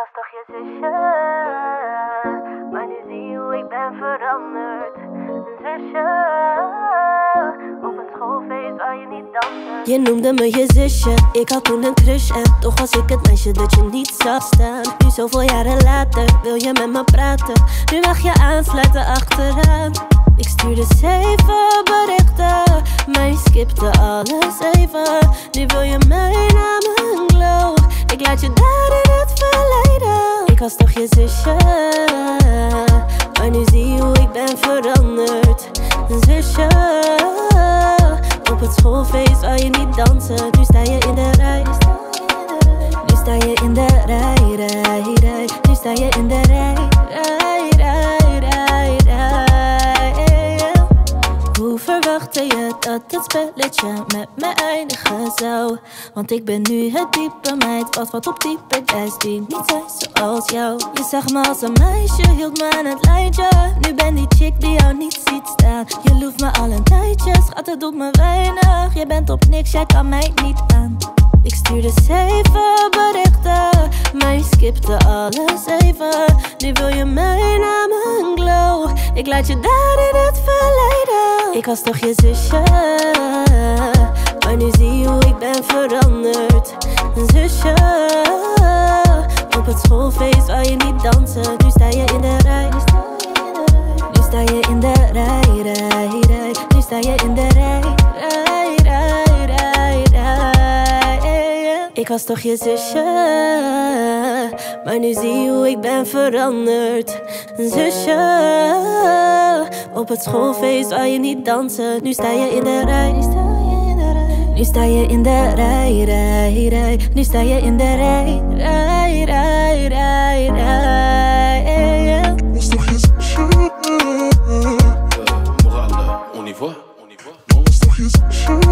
was toch je zusje, maar nu zie je hoe ik ben veranderd. Een zusje, op het schoolfeest waar je niet danste. Je noemde me je zusje, ik had toen een crush en toch was ik het meisje dat je niet zag staan. Nu zoveel jaren later wil je met me praten, nu mag je aansluiten achteraan. Ik stuurde zeven berichten, maar je skipte alles even. Nu wil je mij nu zie je hoe ik ben veranderd. Zusje, op het schoolfeest waar je niet dansen. Nu sta je in de rij. Nu sta je in de rij, rij, rij. Nu sta je in de rij, verwachtte je dat het spelletje met me eindigen zou? Want ik ben nu het type meid wat wat op type lijst die niet zijn zoals jou. Je zag me als een meisje, hield me aan het lijntje. Nu ben die chick die jou niet ziet staan. Je loeft me al een tijdje, schat het doet me weinig. Je bent op niks, jij kan mij niet aan. Ik stuurde zeven berichten, maar je skipte alles even. Nu wil je mij naar mijn glow. Ik laat je daar in het verleden. Ik was toch je zusje, maar nu zie je hoe ik ben veranderd. Een zusje, op het schoolfeest waar je niet dansen. Nu sta je in de rij. Nu sta je in de rij, rij, rij. Nu sta je in de rij, rij, rij, rij, rij. Ik was toch je zusje, maar nu zie je hoe ik ben veranderd. Zusje, op het schoolfeest waar je niet dansen. Nu sta je in de rij. Nu sta je in de rij, rij, rij. Nu sta je in de rij, rij, rij, rij, rij. Was toch je zusje? Moral, on y voit, on y voit.